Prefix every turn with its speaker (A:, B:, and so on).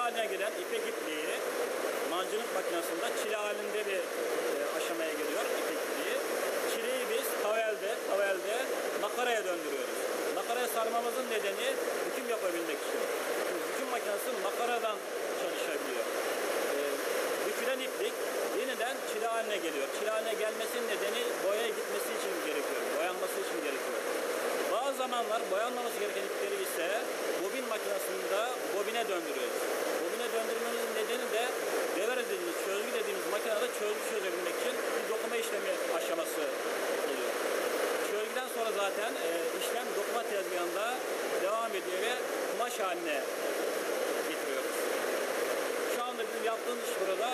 A: haline gelen ipek ipliği mancınık makinesinde çile halinde bir e, aşamaya geliyor ipek ipliği. Çileyi biz tavelde, tavelde makaraya döndürüyoruz. Makaraya sarmamızın nedeni hüküm yapabilmek için. Çünkü hüküm makinesi makaradan çalışabiliyor. E, bükülen iplik yeniden çile haline geliyor. Çile haline gelmesinin nedeni boyaya gitmesi için gerekiyor. Boyanması için gerekiyor. Bazı zamanlar boyanmaması gereken çözgü çözebilmek için bir dokuma işlemi aşaması oluyor. Çözgüden sonra zaten e, işlem dokuma tezgahında devam ediyor ve kumaş haline getiriyoruz. Şu anda bizim yaptığımız iş burada